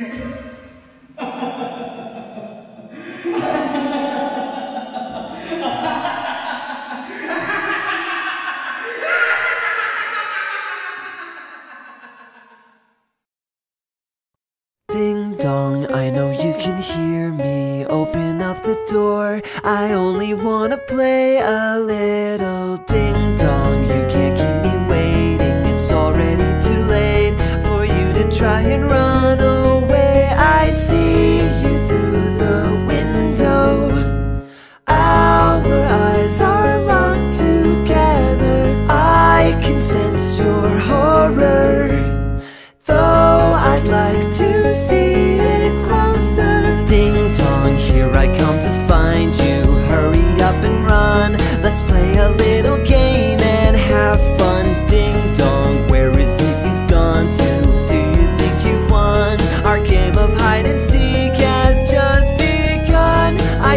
Ding dong, I know you can hear me. Open up the door. I only wanna play a little. Ding dong, you can't keep me waiting. It's already too late for you to try and run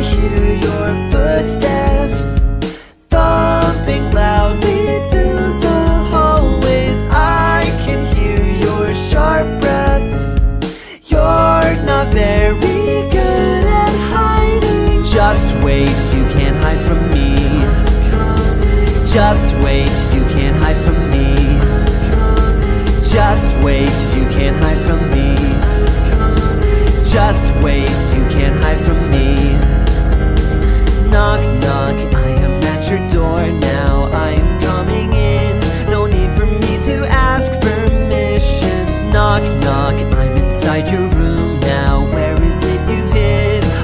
hear your footsteps thumping loudly through the hallways. I can hear your sharp breaths. You're not very good at hiding. Just wait, you can't hide from me. Just wait, you can't hide from me. Just wait, you can't hide from me. Just wait, you can't hide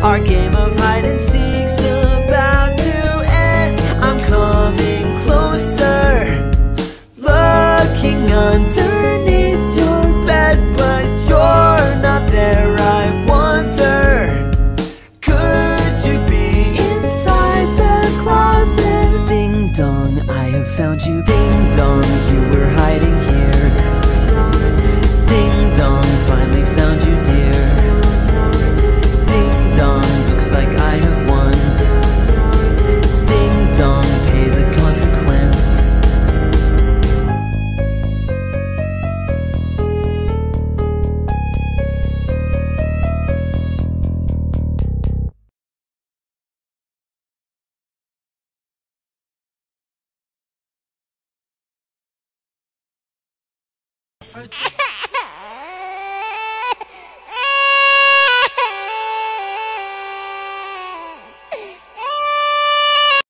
Our game of hide and seek's about to end. I'm coming closer, looking underneath your bed, but you're not there. I wonder. Could you be inside the closet? Ding dong, I have found you. Ding dong, you were hiding here. Ding dong, finally حجي